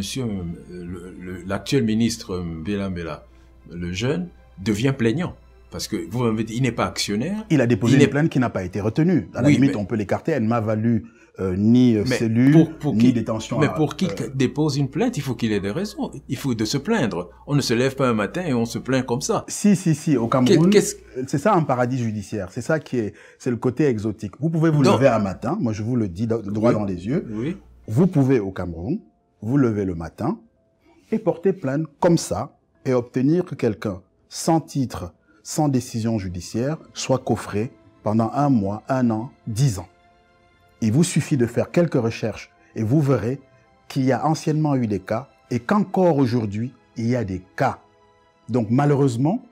monsieur euh, l'actuel ministre Bela Bela, le jeune, devient plaignant. Parce que vous il n'est pas actionnaire. Il a déposé une plainte qui n'a pas été retenue. À la limite, on peut l'écarter. Elle m'a valu euh, ni euh, cellule, ni détention. Mais pour qui euh, dépose une plainte, il faut qu'il ait des raisons. Il faut de se plaindre. On ne se lève pas un matin et on se plaint comme ça. Si, si, si. Au Cameroun, c'est ça un paradis judiciaire. C'est ça qui est, c'est le côté exotique. Vous pouvez vous lever un matin. Moi, je vous le dis droit dans les yeux. Oui. Vous pouvez au Cameroun vous lever le matin et porter plainte comme ça et obtenir que quelqu'un sans titre, sans décision judiciaire, soit coffré pendant un mois, un an, dix ans. Il vous suffit de faire quelques recherches et vous verrez qu'il y a anciennement eu des cas et qu'encore aujourd'hui, il y a des cas. Donc malheureusement,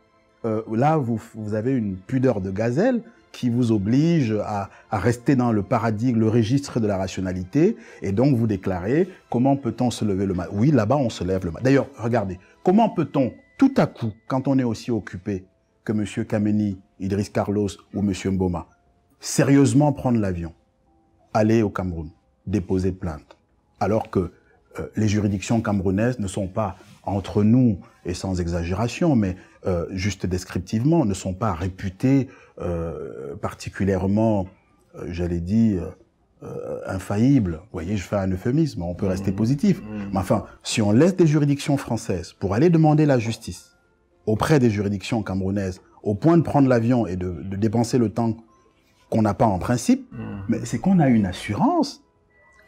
euh, là, vous, vous, avez une pudeur de gazelle qui vous oblige à, rester dans le paradigme, le registre de la rationalité, et donc vous déclarez comment peut-on se lever le matin Oui, là-bas, on se lève le matin. D'ailleurs, regardez, comment peut-on tout à coup, quand on est aussi occupé que M. Kameni, Idriss Carlos ou M. Mboma, sérieusement prendre l'avion, aller au Cameroun, déposer plainte, alors que les juridictions camerounaises ne sont pas entre nous, et sans exagération, mais euh, juste descriptivement, ne sont pas réputées euh, particulièrement, j'allais dire, infaillibles. Vous voyez, je fais un euphémisme, on peut rester mmh. positif. Mmh. Mais enfin, si on laisse des juridictions françaises pour aller demander la justice auprès des juridictions camerounaises, au point de prendre l'avion et de, de, dépenser le temps qu'on n'a pas en principe, mmh. mais c'est qu'on a une assurance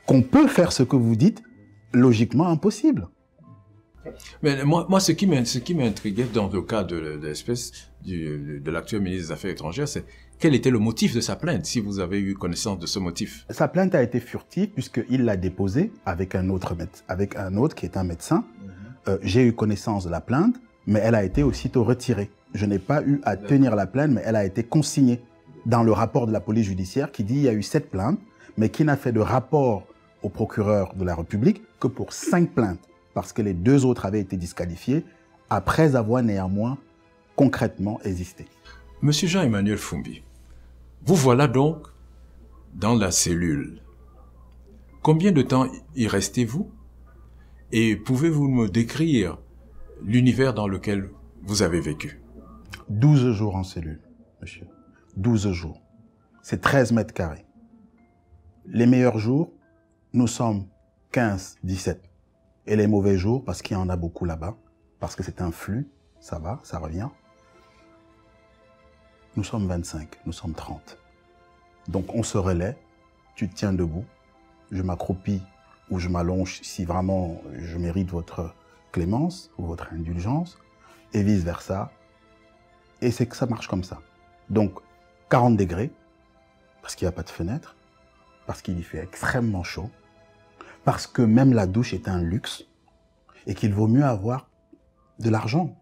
qu'on peut faire ce que vous dites logiquement impossible. Mais moi, moi ce qui m'intriguait dans le cas de, l'espèce de l'actuel ministre des Affaires étrangères, c'est quel était le motif de sa plainte, si vous avez eu connaissance de ce motif? Sa plainte a été furtive puisqu'il l'a déposée avec un autre avec un autre qui est un médecin. Mhm. Euh, j'ai eu connaissance de la plainte, mais elle a été aussitôt retirée. Je n'ai pas eu à tenir la plainte, mais elle a été consignée dans le rapport de la police judiciaire qui dit il y a eu sept plaintes, mais qui n'a fait de rapport au procureur de la République que pour cinq plaintes parce que les deux autres avaient été disqualifiés après avoir néanmoins concrètement existé. Monsieur Jean-Emmanuel Fumbi, vous voilà donc dans la cellule. Combien de temps y restez-vous? Et pouvez-vous me décrire l'univers dans lequel vous avez vécu? 12 jours en cellule, monsieur. 12 jours. C'est 13 mètres carrés. Les meilleurs jours, nous sommes 15, 17. Et les mauvais jours, parce qu'il y en a beaucoup là-bas, parce que c'est un flux, ça va, ça revient. Nous sommes 25, nous sommes 30. Donc on se relaie, tu te tiens debout, je m'accroupis ou je m'allonge si vraiment je mérite votre clémence ou votre indulgence, et vice-versa. Et c'est que ça marche comme ça. Donc 40 degrés, parce qu'il n'y a pas de fenêtre, parce qu'il y fait extrêmement chaud, parce que même la douche est un luxe et qu'il vaut mieux avoir de l'argent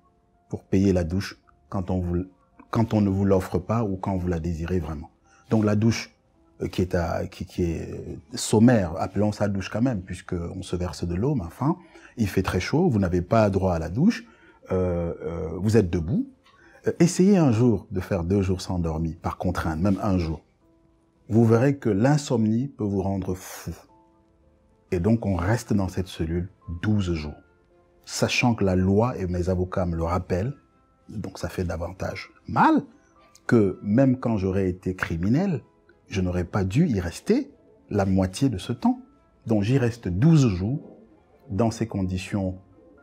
pour payer la douche quand on, vous, quand on ne vous l'offre pas ou quand vous la désirez vraiment. Donc la douche euh, qui est, sommaire, appelons ça douche quand même, puisqu'on se verse de l'eau, mais enfin, il fait très chaud, vous n'avez pas droit à la douche, euh, euh, vous êtes debout. Essayez un jour de faire deux jours sans dormir, par contrainte, même un jour. Vous verrez que l'insomnie peut vous rendre fou. Et donc, on reste dans cette cellule 12 jours. Sachant que la loi, et mes avocats me le rappellent, donc ça fait davantage mal, que même quand j'aurais été criminel, je n'aurais pas dû y rester la moitié de ce temps. Donc j'y reste 12 jours dans ces conditions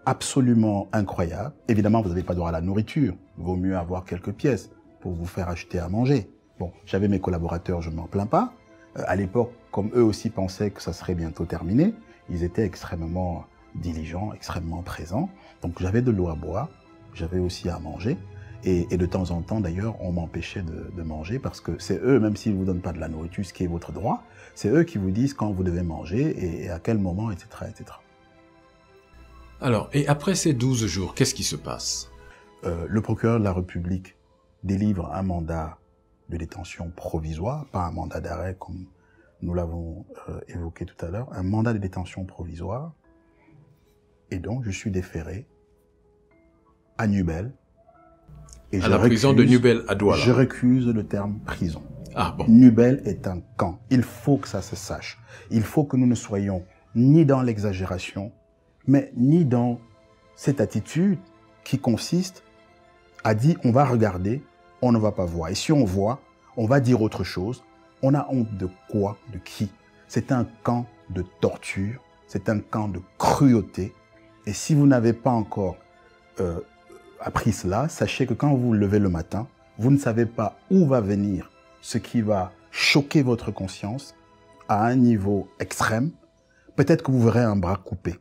absolument incroyables. Évidemment, vous n'avez pas droit à la nourriture. Vaut mieux avoir quelques pièces pour vous faire acheter à manger. Bon, j'avais mes collaborateurs, je ne m'en plains pas. Euh, à l'époque, comme eux aussi pensaient que ça serait bientôt terminé, ils étaient extrêmement diligents, extrêmement présents. Donc j'avais de l'eau à boire, j'avais aussi à manger. Et, de temps en temps, d'ailleurs, on m'empêchait de, manger parce que c'est eux, même s'ils ne vous donnent pas de la nourriture, ce qui est votre droit, c'est eux qui vous disent quand vous devez manger et, à quel moment, etc., etc. Alors, et après ces 12 jours, qu'est-ce qui se passe? Euh, Le procureur de la République délivre un mandat de détention provisoire, pas un mandat d'arrêt comme nous l'avons euh, évoqué tout à l'heure, un mandat de détention provisoire. Et donc, je suis déféré à Nubel. Et à la prison de Nubel à Douala. Je récuse le terme prison. Ah bon. Nubel est un camp. Il faut que ça se sache. Il faut que nous ne soyons ni dans l'exagération, mais ni dans cette attitude qui consiste à dire on va regarder, on ne va pas voir. Et si on voit, on va dire autre chose. On a honte de quoi De qui? C'est un camp de torture, c'est un camp de cruauté. Et si vous n'avez pas encore euh, appris cela, sachez que quand vous vous levez le matin, vous ne savez pas où va venir ce qui va choquer votre conscience à un niveau extrême. Peut-être que vous verrez un bras coupé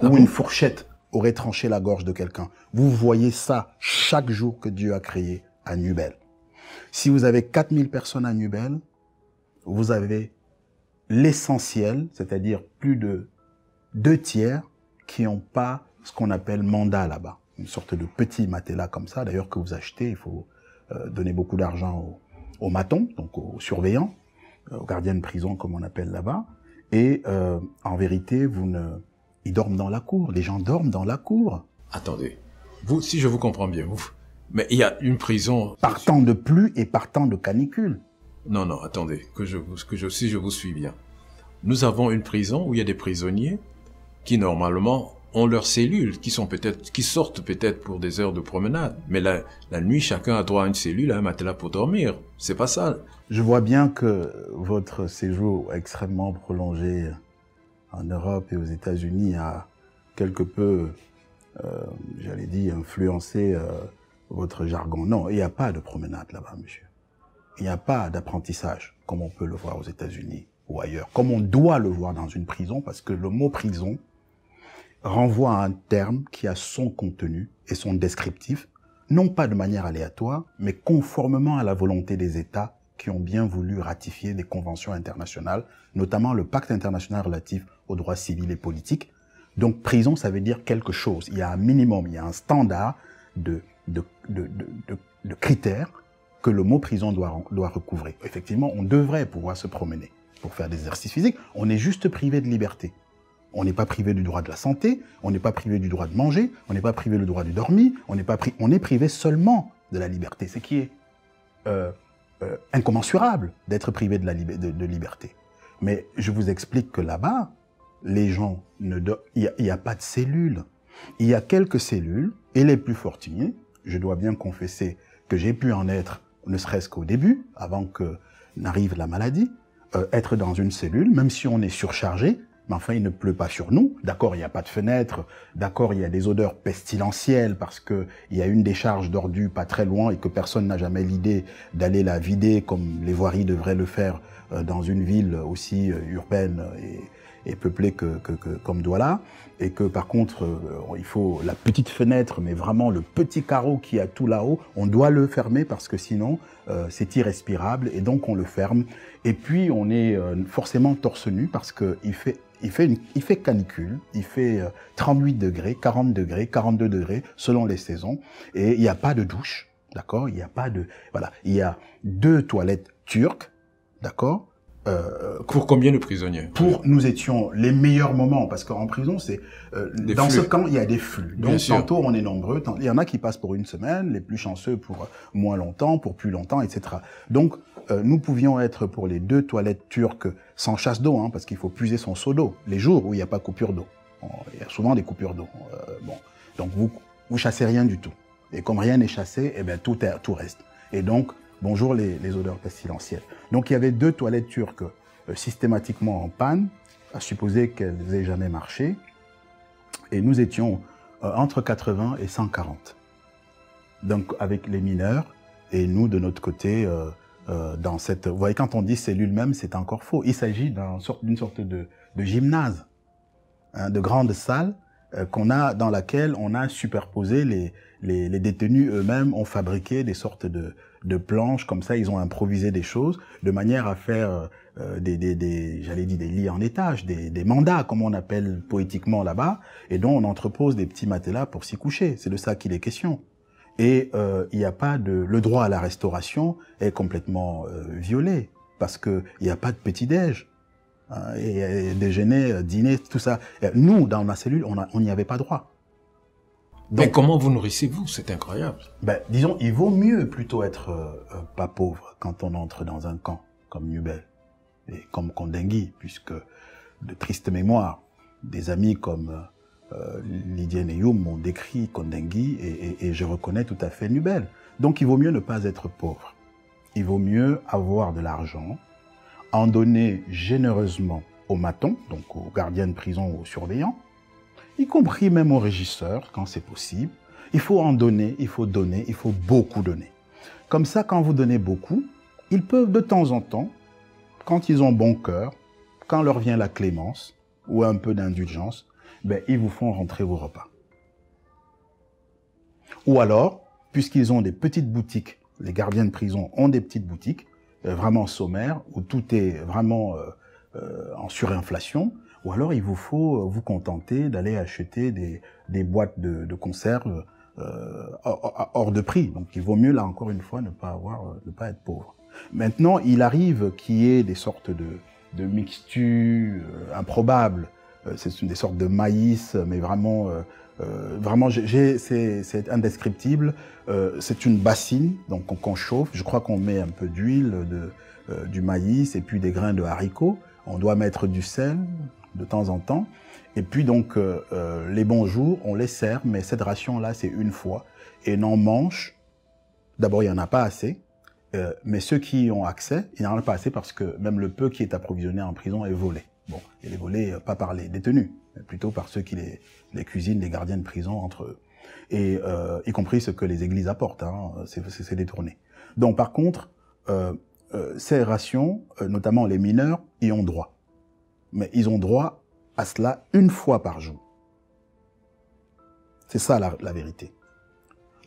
Ah ou bon? une fourchette aurait tranché la gorge de quelqu'un. Vous voyez ça chaque jour que Dieu a créé à Nubel. Si vous avez 4000 personnes à Nubel, vous avez l'essentiel, c'est-à-dire plus de deux tiers qui n'ont pas ce qu'on appelle mandat là-bas. Une sorte de petit matelas comme ça, d'ailleurs, que vous achetez. Il faut euh, donner beaucoup d'argent aux, matons, donc aux surveillants, euh, aux gardiens de prison, comme on appelle là-bas. Et euh, en vérité, vous ne... ils dorment dans la cour. Les gens dorment dans la cour. Attendez. Vous, si je vous comprends bien, vous. Mais il y a une prison. Par temps de pluie et par temps de canicule. Non, non, attendez. Que je, que je, si je vous suis bien. Nous avons une prison où il y a des prisonniers qui, normalement, ont leurs cellules, qui sont peut-être, qui sortent peut-être pour des heures de promenade. Mais la, la nuit, chacun a droit à une cellule, à un matelas pour dormir. C'est pas ça. Je vois bien que votre séjour extrêmement prolongé en Europe et aux États-Unis a quelque peu, euh, j'allais dire, influencé euh, votre jargon. Non, il n'y a pas de promenade là-bas, monsieur. Il n'y a pas d'apprentissage comme on peut le voir aux États-Unis ou ailleurs, comme on doit le voir dans une prison, parce que le mot prison renvoie à un terme qui a son contenu et son descriptif, non pas de manière aléatoire, mais conformément à la volonté des États qui ont bien voulu ratifier des conventions internationales, notamment le pacte international relatif aux droits civils et politiques. Donc prison, ça veut dire quelque chose. Il y a un minimum, il y a un standard de, de, de, de, de- de critères que le mot prison doit, doit recouvrer. Effectivement, on devrait pouvoir se promener pour faire des exercices physiques. On est juste privé de liberté. On n'est pas privé du droit de la santé, on n'est pas privé du droit de manger, on n'est pas privé du droit du dormir, on n'est pas pri- on est privé seulement de la liberté, ce qui est euh, euh, incommensurable d'être privé de la lib- de, de liberté. Mais je vous explique que là-bas, les gens ne il n'y a, a pas de cellules. Il y a quelques cellules, et les plus fortunés, je dois bien confesser que j'ai pu en être, ne serait-ce qu'au début, avant que n'arrive la maladie, euh, être dans une cellule, même si on est surchargé, mais enfin il ne pleut pas sur nous. D'accord, il n'y a pas de fenêtre. D'accord, il y a des odeurs pestilentielles parce que il y a une décharge d'ordures pas très loin et que personne n'a jamais l'idée d'aller la vider comme les voiries devraient le faire euh, dans une ville aussi euh, urbaine et peuplée que, que, que- comme Douala. Et que par contre, euh, il faut la petite fenêtre, mais vraiment le petit carreau qui a tout là-haut, on doit le fermer parce que sinon euh, c'est irrespirable et donc on le ferme. Et puis on est euh, forcément torse nu parce que il fait il fait, une- il fait canicule, il fait euh, 38 degrés, 40 degrés, 42 degrés selon les saisons, et il n'y a pas de douche, d'accord? Il n'y a pas de voilà, il y a deux toilettes turques, d'accord? Euh, Pour combien de prisonniers pour nous étions les meilleurs moments parce qu'en prison c'est euh, dans flux. ce camp il y a des flux. Bien donc sûr. tantôt on est nombreux tant- il y en a qui passent pour une semaine les plus chanceux pour moins longtemps pour plus longtemps etc donc euh, nous pouvions être pour les deux toilettes turques sans chasse d'eau hein, parce qu'il faut puiser son seau d'eau les jours où il n'y a pas coupure d'eau. Il y a souvent des coupures d'eau Euh, bon. Donc vous vous chassez rien du tout. Et comme rien n'est chassé eh bien tout est, tout reste. Et donc bonjour les, les odeurs pestilentielles donc il y avait deux toilettes turques euh, systématiquement en panne, à supposer qu'elles aient jamais marché, et nous étions euh, entre 80 et 140. Donc avec les mineurs, et nous de notre côté, euh, euh, dans cette... Vous voyez, quand on dit cellule même, c'est encore faux. Il s'agit d'une sorte de, de gymnase, hein, de grande salle qu'on a, dans laquelle on a superposé les, les, les détenus eux-mêmes ont fabriqué des sortes de, de planches comme ça, ils ont improvisé des choses de manière à faire euh, euh, des, des, des j'allais dire des lits en étage, des, des mandats comme on appelle poétiquement là-bas, et dont on entrepose des petits matelas pour s'y coucher. C'est de ça qu'il est question. Et euh, il n'y a pas de le droit à la restauration est complètement euh, violé parce que il n'y a pas de petit déj. Hein, et, et déjeuner, euh, dîner, tout ça. Euh, Nous, dans ma cellule, on n'y avait pas droit. Mais comment vous nourrissez-vous? C'est incroyable. ben, disons, il vaut mieux plutôt être euh, pas pauvre quand on entre dans un camp comme Nubel et comme Kondengui, puisque de triste mémoire. Des amis comme euh, Lydia Neyoum m'ont décrit Kondengui et, et, je reconnais tout à fait Nubel. Donc il vaut mieux ne pas être pauvre. Il vaut mieux avoir de l'argent, en donner généreusement aux matons, donc aux gardiens de prison, aux surveillants, y compris même aux régisseurs quand c'est possible. Il faut en donner, il faut donner, il faut beaucoup donner. Comme ça, quand vous donnez beaucoup, ils peuvent de temps en temps, quand ils ont bon cœur, quand leur vient la clémence ou un peu d'indulgence, ben, ils vous font rentrer vos repas. Ou alors, puisqu'ils ont des petites boutiques, les gardiens de prison ont des petites boutiques, vraiment sommaires, où tout est vraiment euh, euh, en surinflation, ou alors il vous faut vous contenter d'aller acheter des, des boîtes de, de conserve euh, hors de prix. Donc il vaut mieux là encore une fois ne pas avoir, ne pas être pauvre. Maintenant, il arrive qu'il y ait des sortes de, de mixtures improbables euh, c'est une des sortes de maïs, mais vraiment, euh, euh, vraiment, c'est indescriptible. c'est une bassine, donc qu'on chauffe. Je crois qu'on met un peu d'huile, de, du maïs et puis des grains de haricots. On doit mettre du sel de temps en temps. Et puis donc, les bons jours, on les sert, mais cette ration-là, c'est une fois. Et n'en mange, d'abord, il n'y en a pas assez. mais ceux qui ont accès, il n'y en a pas assez parce que même le peu qui est approvisionné en prison est volé. Bon, les volés, euh, pas par les détenus, plutôt par ceux qui les, cuisinent, les gardiens de prison entre eux. Et euh, y compris ce que les églises apportent, hein, c'est détourné. Donc par contre, euh, euh, ces rations, notamment les mineurs, y ont droit. Mais ils ont droit à cela une fois par jour. C'est ça la, la vérité.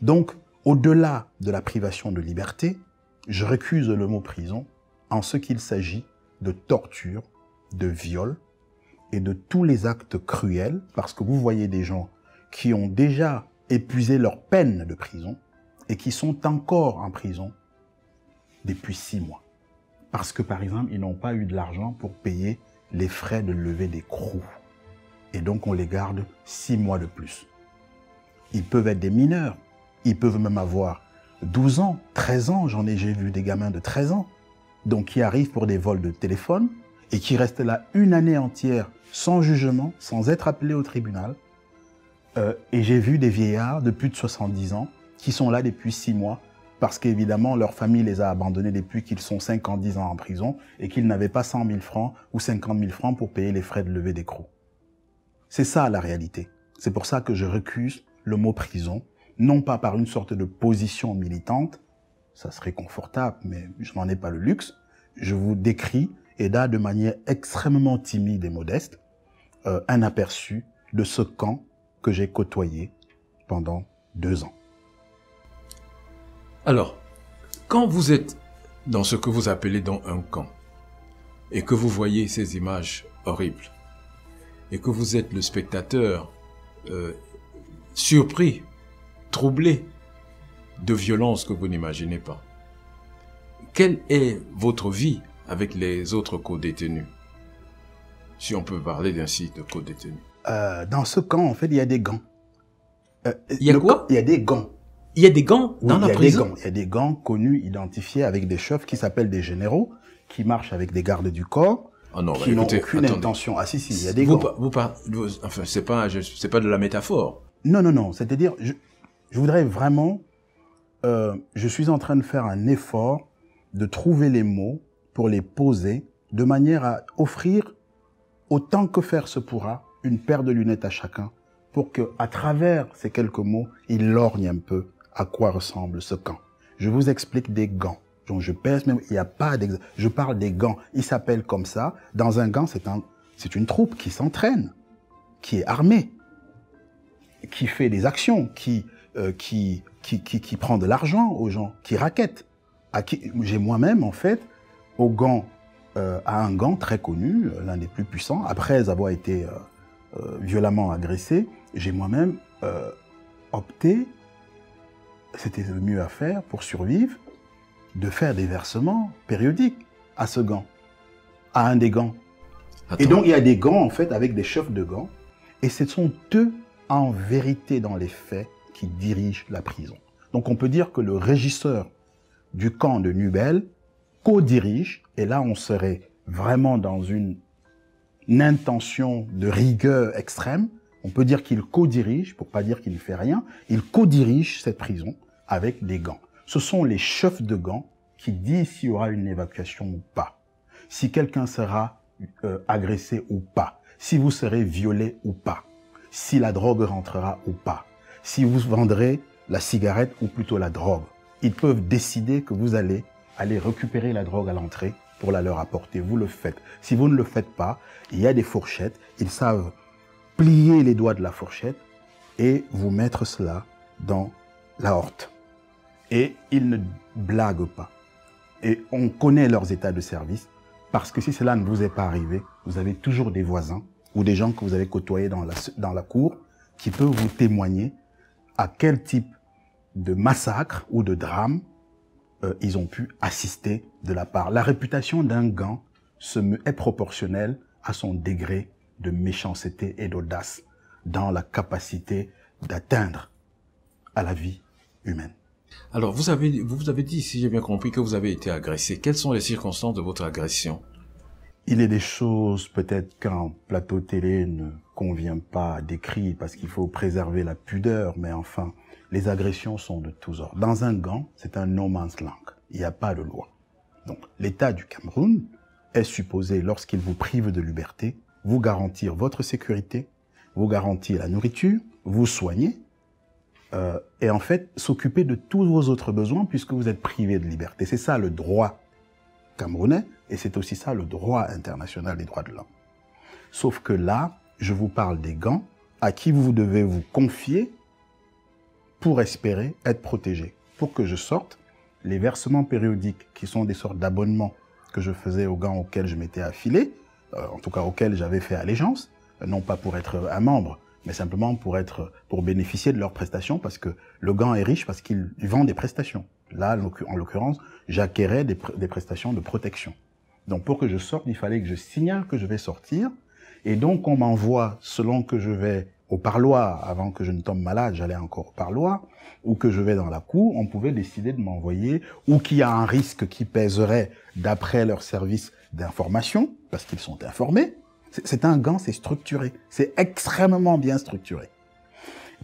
Donc, au-delà de la privation de liberté, je récuse le mot prison en ce qu'il s'agit de torture de viol et de tous les actes cruels, parce que vous voyez des gens qui ont déjà épuisé leur peine de prison et qui sont encore en prison depuis six mois. Parce que, par exemple, ils n'ont pas eu de l'argent pour payer les frais de lever des crous. Et donc, on les garde six mois de plus. Ils peuvent être des mineurs. Ils peuvent même avoir 12 ans, 13 ans. J'en ai, j'ai vu des gamins de 13 ans. Donc, qui arrivent pour des vols de téléphone, et qui reste là une année entière sans jugement, sans être appelé au tribunal. Euh, et j'ai vu des vieillards de plus de 70 ans qui sont là depuis six mois parce qu'évidemment leur famille les a abandonnés depuis qu'ils sont 5 ans, 10 ans en prison et qu'ils n'avaient pas 100 000 francs ou 50 000 francs pour payer les frais de levée d'écrou. C'est ça la réalité. C'est pour ça que je recuse le mot prison, non pas par une sorte de position militante, ça serait confortable, mais je n'en ai pas le luxe. Je vous décris et là, de manière extrêmement timide et modeste, euh, un aperçu de ce camp que j'ai côtoyé pendant deux ans. Alors, quand vous êtes dans ce que vous appelez dans un camp, et que vous voyez ces images horribles, et que vous êtes le spectateur euh, surpris, troublé de violences que vous n'imaginez pas, quelle est votre vie avec les autres co-détenus Si on peut parler d'un site de co-détenus. Euh, dans ce camp, en fait, il y a des gants. Euh, il y a quoi? Il y a des gants. Il y a des gants dans la prison? Il y a des gants connus, identifiés avec des chefs qui s'appellent des généraux, qui marchent avec des gardes du corps, ah non, qui n'ont aucune intention. Ah si, si, il y a des gants. Vous, enfin, c'est pas, c'est pas de la métaphore. Non, non, non. C'est-à-dire, je, je, voudrais vraiment, euh, je suis en train de faire un effort de trouver les mots pour les poser de manière à offrir autant que faire se pourra une paire de lunettes à chacun pour que, à travers ces quelques mots, il lorgne un peu à quoi ressemble ce camp. Je vous explique des gants. Je pèse, mais il n'y a pas d'exemple. Je parle des gants. Ils s'appellent comme ça. Dans un gant, c'est un, c'est une troupe qui s'entraîne, qui est armée, qui fait des actions, qui, euh, qui, qui, qui, qui, prend de l'argent aux gens, qui raquette. À qui, j'ai moi-même, en fait, au gant, euh, à un gant très connu, euh, l'un des plus puissants, après avoir été euh, violemment agressé, j'ai moi-même opté, c'était le mieux à faire pour survivre, de faire des versements périodiques à ce gant, à un des gants. Et donc il y a des gants en fait avec des chefs de gants, et ce sont eux en vérité dans les faits qui dirigent la prison. Donc on peut dire que le régisseur du camp de Nubel co-dirige, et là on serait vraiment dans une intention de rigueur extrême. On peut dire qu'il co-dirige, pour pas dire qu'il ne fait rien, il co-dirige cette prison avec des gants. Ce sont les chefs de gants qui disent s'il y aura une évacuation ou pas, si quelqu'un sera euh, agressé ou pas, si vous serez violé ou pas, si la drogue rentrera ou pas, si vous vendrez la cigarette ou plutôt la drogue. Ils peuvent décider que vous allez aller récupérer la drogue à l'entrée pour la leur apporter. Vous le faites. Si vous ne le faites pas, il y a des fourchettes. Ils savent plier les doigts de la fourchette et vous mettre cela dans la horte. Et ils ne blaguent pas. Et on connaît leurs états de service parce que si cela ne vous est pas arrivé, vous avez toujours des voisins ou des gens que vous avez côtoyés dans la, dans la cour qui peuvent vous témoigner à quel type de massacre ou de drame euh, ils ont pu assister de la part. La réputation d'un gant se est proportionnelle à son degré de méchanceté et d'audace dans la capacité d'atteindre à la vie humaine. Alors, vous avez, vous avez dit, si j'ai bien compris, que vous avez été agressé. Quelles sont les circonstances de votre agression? Il est des choses peut-être qu'un plateau télé ne convient pas à décrire parce qu'il faut préserver la pudeur, mais enfin, les agressions sont de tous ordres. Dans un gant, c'est un no man's land. Il n'y a pas de loi. Donc, l'État du Cameroun est supposé, lorsqu'il vous prive de liberté, vous garantir votre sécurité, vous garantir la nourriture, vous soigner, euh, et en fait s'occuper de tous vos autres besoins puisque vous êtes privé de liberté. C'est ça le droit camerounais, et c'est aussi ça le droit international des droits de l'homme. Sauf que là, je vous parle des gants à qui vous devez vous confier pour espérer être protégé. Pour que je sorte, les versements périodiques, qui sont des sortes d'abonnements que je faisais aux gants auxquels je m'étais affilé, euh, en tout cas auxquels j'avais fait allégeance, non pas pour être un membre, mais simplement pour être, pour bénéficier de leurs prestations, parce que le gant est riche parce qu'il vend des prestations. Là, en l'occurrence, j'acquérais des, des prestations de protection. Donc pour que je sorte, il fallait que je signale que je vais sortir, et donc on m'envoie, selon que je vais au parloir, avant que je ne tombe malade, j'allais encore au parloir, ou que je vais dans la cour, on pouvait décider de m'envoyer, ou qu'il y a un risque qui pèserait d'après leur service d'information, parce qu'ils sont informés. C'est un gant, c'est structuré, c'est extrêmement bien structuré.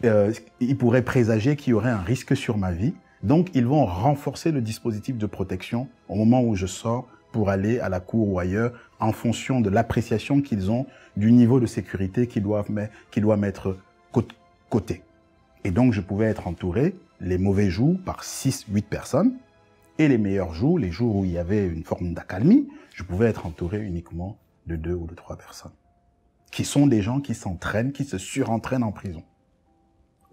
Euh, ils pourraient présager qu'il y aurait un risque sur ma vie, donc ils vont renforcer le dispositif de protection au moment où je sors pour aller à la cour ou ailleurs en fonction de l'appréciation qu'ils ont du niveau de sécurité qu'ils doivent mettre, côté. Et donc, je pouvais être entouré les mauvais jours par 6, 8 personnes et les meilleurs jours, les jours où il y avait une forme d'accalmie, je pouvais être entouré uniquement de deux ou de trois personnes. Qui sont des gens qui s'entraînent, qui se surentraînent en prison.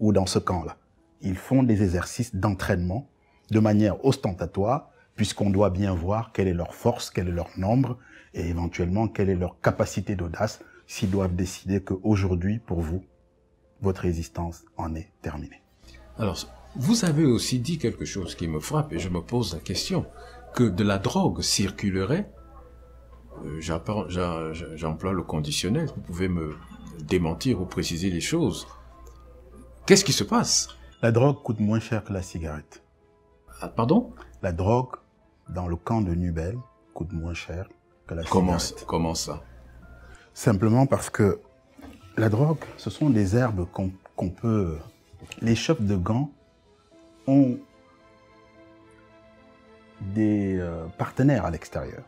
Ou dans ce camp-là. Ils font des exercices d'entraînement de manière ostentatoire puisqu'on doit bien voir quelle est leur force, quel est leur nombre, et éventuellement quelle est leur capacité d'audace s'ils doivent décider qu'aujourd'hui, pour vous, votre résistance en est terminée. Alors, vous avez aussi dit quelque chose qui me frappe et je me pose la question, que de la drogue circulerait, euh, j'emploie le conditionnel, vous pouvez me démentir ou préciser les choses. Qu'est-ce qui se passe? La drogue coûte moins cher que la cigarette. Ah, pardon? La drogue dans le camp de Nubel coûte moins cher que la comment, cigarette. Comment ça? Simplement parce que la drogue, ce sont des herbes qu'on peut... Les chefs de gants ont des euh, partenaires à l'extérieur.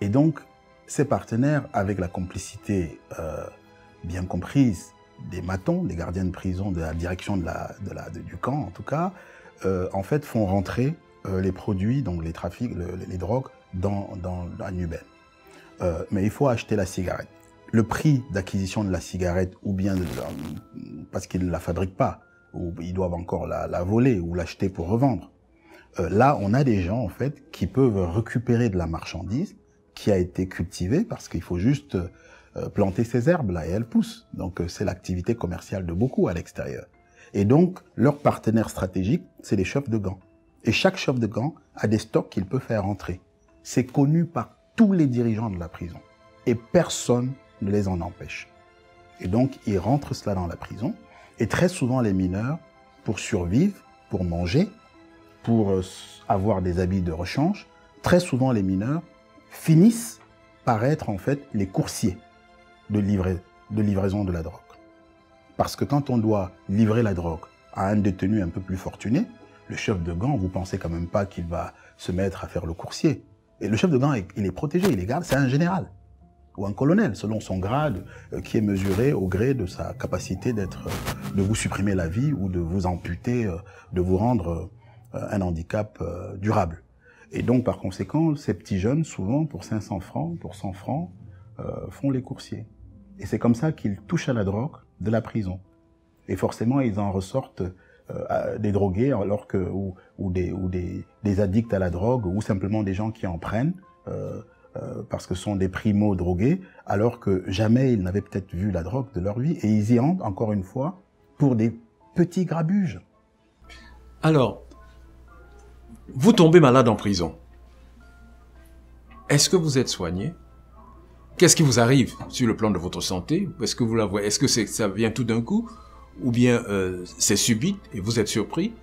Et donc, ces partenaires, avec la complicité euh, bien comprise des matons, des gardiens de prison, de la direction de la, de la, du camp en tout cas, euh, en fait font rentrer euh, les produits, donc les trafics, les drogues, dans, dans, dans Nuben. Euh, mais il faut acheter la cigarette. Le prix d'acquisition de la cigarette, ou bien de, parce qu'ils ne la fabriquent pas, ou ils doivent encore la, la voler ou l'acheter pour revendre. Euh, là, on a des gens en fait qui peuvent récupérer de la marchandise qui a été cultivée parce qu'il faut juste euh, planter ces herbes là et elles poussent. Donc euh, c'est l'activité commerciale de beaucoup à l'extérieur. Et donc leur partenaire stratégique, c'est les chefs de gants. Et chaque chef de gants a des stocks qu'il peut faire entrer. C'est connu par tous les dirigeants de la prison. Et personne ne les en empêche. Et donc, ils rentrent cela dans la prison. Et très souvent, les mineurs, pour survivre, pour manger, pour euh, avoir des habits de rechange, très souvent, les mineurs finissent paraître en fait les coursiers de, de livraison de la drogue. Parce que quand on doit livrer la drogue à un détenu un peu plus fortuné, le chef de gang, vous pensez quand même pas qu'il va se mettre à faire le coursier. Et le chef de gang, il est protégé, il est garde, c'est un général ou un colonel, selon son grade, euh, qui est mesuré au gré de sa capacité d'être, euh, de vous supprimer la vie ou de vous amputer, euh, de vous rendre un handicap durable. Et donc, par conséquent, ces petits jeunes, souvent, pour 500 francs, pour 100 francs, font les coursiers. Et c'est comme ça qu'ils touchent à la drogue de la prison. Et forcément, ils en ressortent des drogués, alors que ou, ou, des, ou des, des, addicts à la drogue, ou simplement des gens qui en prennent. Euh, euh, parce que ce sont des primo-drogués, alors que jamais ils n'avaient peut-être vu la drogue de leur vie, et ils y entrent, encore une fois, pour des petits grabuges. Alors, vous tombez malade en prison. Est-ce que vous êtes soigné? Qu'est-ce qui vous arrive sur le plan de votre santé? Est-ce que vous la voyez? Est-ce que ça vient tout d'un coup? Ou bien euh, c'est subite et vous êtes surpris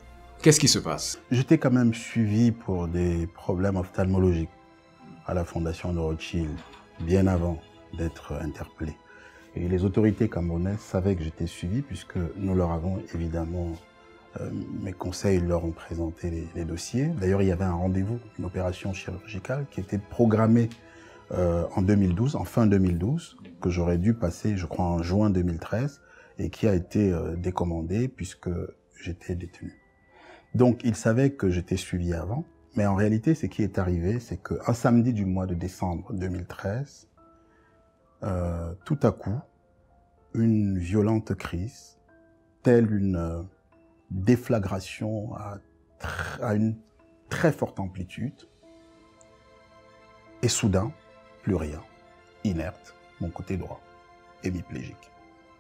Qu'est-ce qui se passe? J'étais quand même suivi pour des problèmes ophtalmologiques à la fondation de Rothschild bien avant d'être interpellé. Et les autorités camerounaises savaient que j'étais suivi puisque nous leur avons évidemment, euh, mes conseils leur ont présenté les, dossiers. D'ailleurs, il y avait un rendez-vous, une opération chirurgicale qui était programmée euh, en 2012, en fin 2012, que j'aurais dû passer, je crois, en juin 2013 et qui a été euh, décommandée puisque j'étais détenu. Donc, ils savaient que j'étais suivi avant. Mais en réalité, ce qui est arrivé, c'est qu'un samedi du mois de décembre 2013, euh, tout à coup, une violente crise, telle une euh, déflagration à, à, une très forte amplitude, et soudain, plus rien, inerte, mon côté droit, hémiplégique,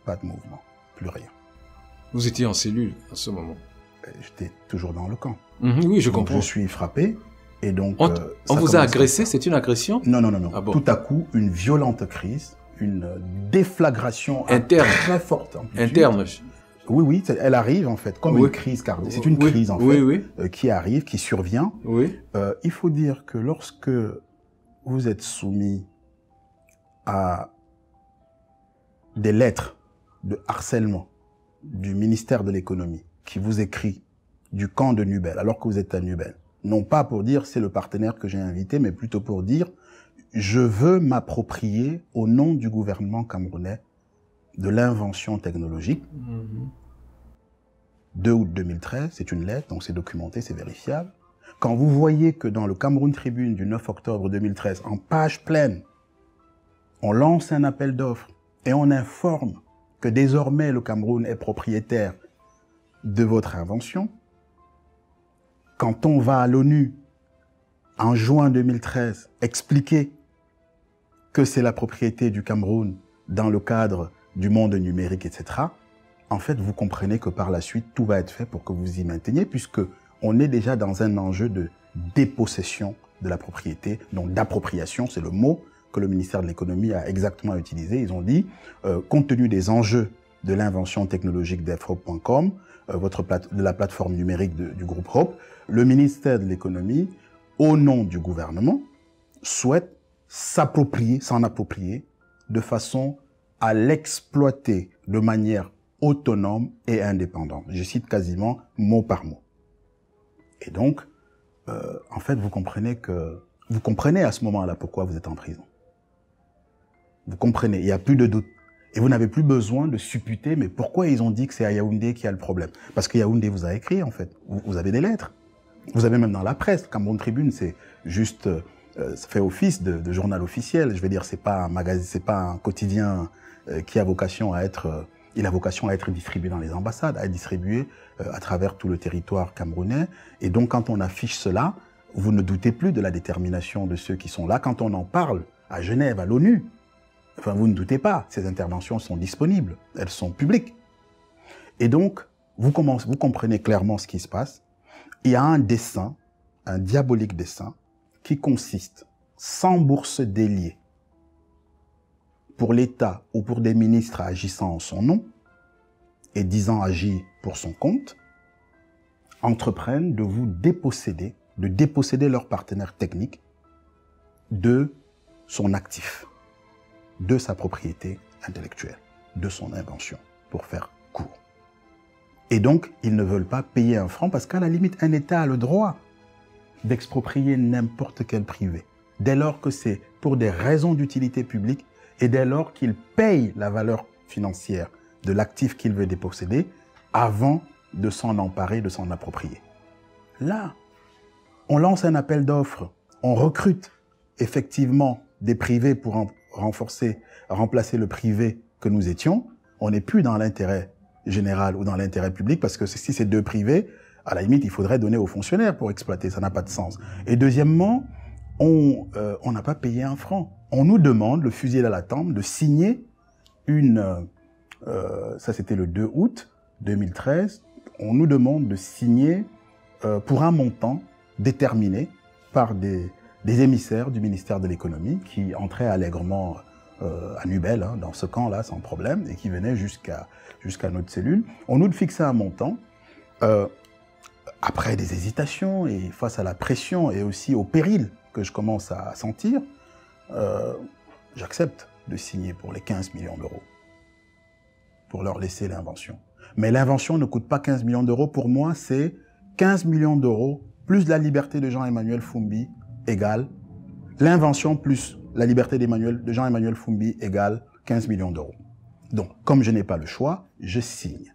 pas de mouvement, plus rien. Vous étiez en cellule à ce moment euh, j'étais toujours dans le camp. Mhm, oui, je comprends. Je suis frappé. Et donc, on, euh, vous a agressé, c'est une agression Non, non, non, non. Ah Tout à coup, une violente crise, une déflagration interne très forte. Interne. Oui, oui, elle arrive en fait comme une crise cardiaque. C'est une crise en fait euh, qui arrive, qui survient. Oui. il faut dire que lorsque vous êtes soumis à des lettres de harcèlement du ministère de l'économie, qui vous écrit du camp de Nubel, alors que vous êtes à Nubel. Non pas pour dire c'est le partenaire que j'ai invité, mais plutôt pour dire je veux m'approprier au nom du gouvernement camerounais de l'invention technologique. 2 août 2013, c'est une lettre, donc c'est documenté, c'est vérifiable. Quand vous voyez que dans le Cameroun Tribune du 9 octobre 2013, en page pleine, on lance un appel d'offres et on informe que désormais le Cameroun est propriétaire de votre invention. Quand on va à l'ONU en juin 2013 expliquer que c'est la propriété du Cameroun dans le cadre du monde numérique, etc., en fait, vous comprenez que par la suite, tout va être fait pour que vous y mainteniez, puisque on est déjà dans un enjeu de dépossession de la propriété, donc d'appropriation, c'est le mot que le ministère de l'économie a exactement utilisé. Ils ont dit, euh, compte tenu des enjeux de l'invention technologique d'EFROP.com, euh, votre de la plateforme numérique du groupe Hope, le ministère de l'économie, au nom du gouvernement, souhaite s'approprier, s'en approprier de façon à l'exploiter de manière autonome et indépendante. Je cite quasiment mot par mot. Et donc, euh, en fait, vous comprenez que vous comprenez à ce moment-là pourquoi vous êtes en prison. Vous comprenez, il n'y a plus de doute. Et vous n'avez plus besoin de supputer, mais pourquoi ils ont dit que c'est à Yaoundé qui a le problème? Parce que Yaoundé vous a écrit, en fait. Vous, avez des lettres. Vous avez même dans la presse, Cameroun Tribune, c'est juste, euh, ça fait office de, journal officiel. Je veux dire, c'est pas un magazine, c'est pas un quotidien euh, qui a vocation à être, euh, il a vocation à être distribué dans les ambassades, à être distribué à travers tout le territoire camerounais. Et donc, quand on affiche cela, vous ne doutez plus de la détermination de ceux qui sont là. Quand on en parle à Genève, à l'ONU, Enfin, vous ne doutez pas, ces interventions sont disponibles, elles sont publiques. Et donc, vous, comprenez clairement ce qui se passe. Il y a un dessin, un diabolique dessin, qui consiste, sans bourse déliée, pour l'État ou pour des ministres agissant en son nom, et disant agir pour son compte, entreprennent de vous déposséder, de déposséder leurs partenaires techniques de son actif, de sa propriété intellectuelle, de son invention, pour faire court. Et donc, ils ne veulent pas payer un franc parce qu'à la limite, un État a le droit d'exproprier n'importe quel privé, dès lors que c'est pour des raisons d'utilité publique et dès lors qu'il paye la valeur financière de l'actif qu'il veut déposséder avant de s'en emparer, de s'en approprier. Là, on lance un appel d'offres, on recrute effectivement des privés pour renforcer, remplacer le privé que nous étions. On n'est plus dans l'intérêt général ou dans l'intérêt public parce que si c'est deux privés, à la limite, il faudrait donner aux fonctionnaires pour exploiter. Ça n'a pas de sens. Et deuxièmement, on euh, n'a pas payé un franc. On nous demande, le fusil à la tempe, de signer une... Euh, ça, c'était le 2 août 2013. On nous demande de signer euh, pour un montant déterminé par des, des émissaires du ministère de l'économie qui entraient allègrement euh, à Nubel, hein, dans ce camp-là, sans problème, et qui venaient jusqu'à notre cellule. On nous fixait un montant. Euh, après des hésitations et face à la pression et aussi au péril que je commence à sentir, euh, j'accepte de signer pour les 15 millions d'euros pour leur laisser l'invention. Mais l'invention ne coûte pas 15 millions d'euros. Pour moi, c'est 15 millions d'euros plus la liberté de Jean-Emmanuel Fumbi égale l'invention plus la liberté de Jean-Emmanuel Fumbi égale 15 millions d'euros. Donc, comme je n'ai pas le choix, je signe.